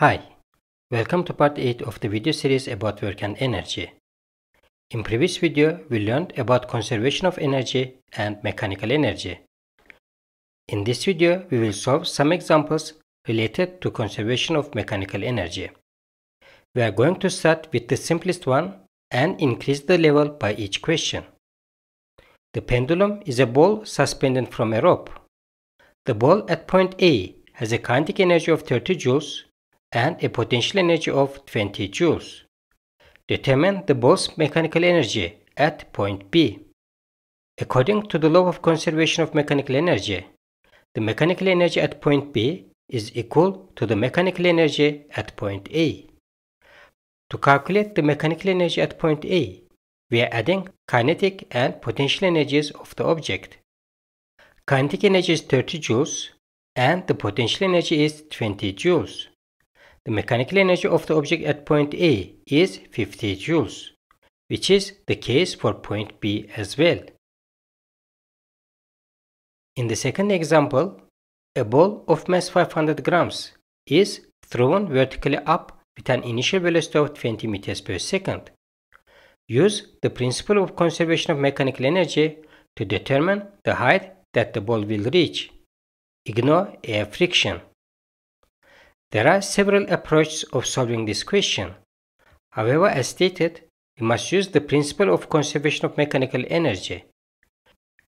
Hi, welcome to part 8 of the video series about work and energy. In previous video, we learned about conservation of energy and mechanical energy. In this video, we will solve some examples related to conservation of mechanical energy. We are going to start with the simplest one and increase the level by each question. The pendulum is a ball suspended from a rope. The ball at point A has a kinetic energy of 30 joules and a potential energy of 20 joules. Determine the ball's mechanical energy at point B. According to the law of conservation of mechanical energy, the mechanical energy at point B is equal to the mechanical energy at point A. To calculate the mechanical energy at point A, we are adding kinetic and potential energies of the object. Kinetic energy is 30 joules and the potential energy is 20 joules. The mechanical energy of the object at point A is 50 joules, which is the case for point B as well. In the second example, a ball of mass 500 grams is thrown vertically up with an initial velocity of 20 meters per second. Use the principle of conservation of mechanical energy to determine the height that the ball will reach. Ignore air friction. There are several approaches of solving this question. However, as stated, we must use the principle of conservation of mechanical energy.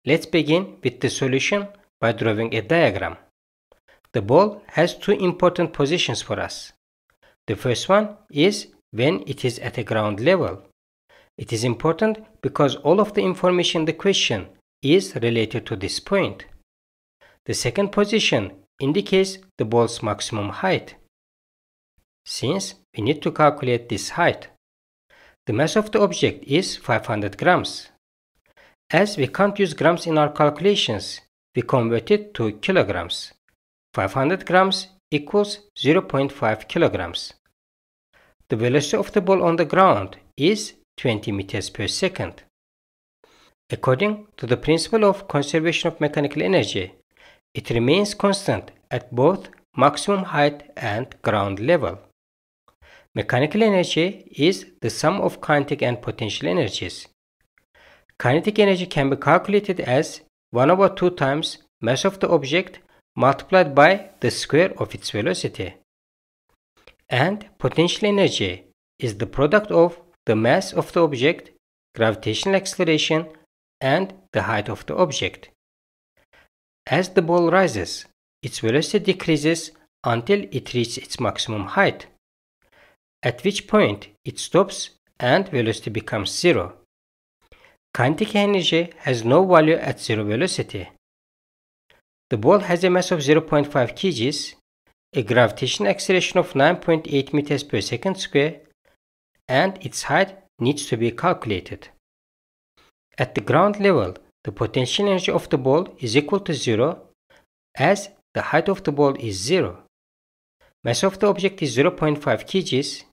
Let's begin with the solution by drawing a diagram. The ball has two important positions for us. The first one is when it is at a ground level. It is important because all of the information in the question is related to this point. The second position indicates the ball's maximum height. Since we need to calculate this height, the mass of the object is 500 grams. As we can't use grams in our calculations, we convert it to kilograms. 500 grams equals 0.5 kilograms. The velocity of the ball on the ground is 20 meters per second. According to the principle of conservation of mechanical energy, it remains constant at both maximum height and ground level. Mechanical energy is the sum of kinetic and potential energies. Kinetic energy can be calculated as 1 over 2 times mass of the object multiplied by the square of its velocity. And potential energy is the product of the mass of the object, gravitational acceleration, and the height of the object. As the ball rises, its velocity decreases until it reaches its maximum height, at which point it stops and velocity becomes zero. Kinetic energy has no value at zero velocity. The ball has a mass of 0.5 kgs, a gravitational acceleration of 9.8 meters per second square, and its height needs to be calculated. At the ground level, the potential energy of the ball is equal to zero as the height of the ball is zero. Mass of the object is 0.5 kgs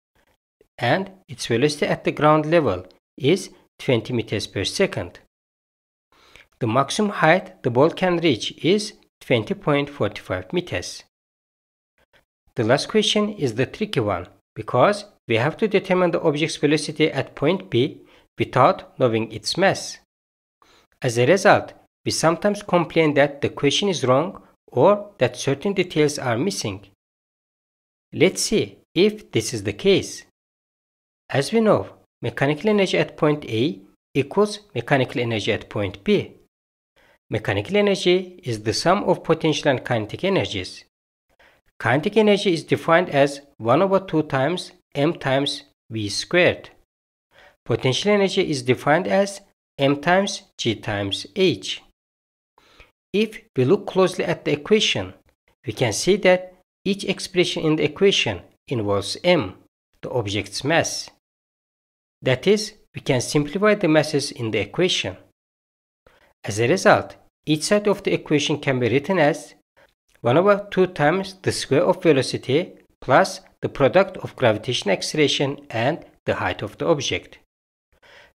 and its velocity at the ground level is 20 meters per second. The maximum height the ball can reach is 20.45 meters. The last question is the tricky one because we have to determine the object's velocity at point B without knowing its mass. As a result, we sometimes complain that the question is wrong or that certain details are missing. Let's see if this is the case. As we know, mechanical energy at point A equals mechanical energy at point B. Mechanical energy is the sum of potential and kinetic energies. Kinetic energy is defined as 1 over 2 times m times v squared. Potential energy is defined as m times g times h. If we look closely at the equation, we can see that each expression in the equation involves m, the object's mass. That is, we can simplify the masses in the equation. As a result, each side of the equation can be written as 1 over 2 times the square of velocity plus the product of gravitational acceleration and the height of the object.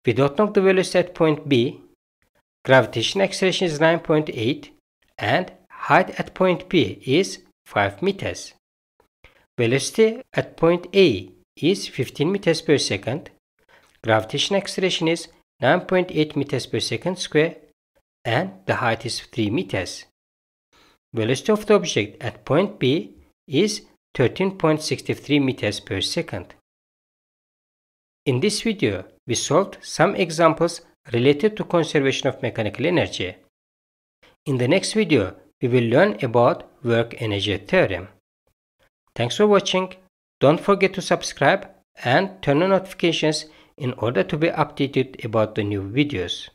We don't know the velocity at point B. Gravitational acceleration is 9.8 and height at point P is 5 meters. velocity at point A is 15 meters per second, gravitational acceleration is 9.8 meters per second square, and the height is 3 meters. Velocity of the object at point B is 13.63 meters per second. In this video, we solved some examples related to conservation of mechanical energy. In the next video, we will learn about work energy theorem. Thanks for watching. Don't forget to subscribe and turn on notifications in order to be updated about the new videos.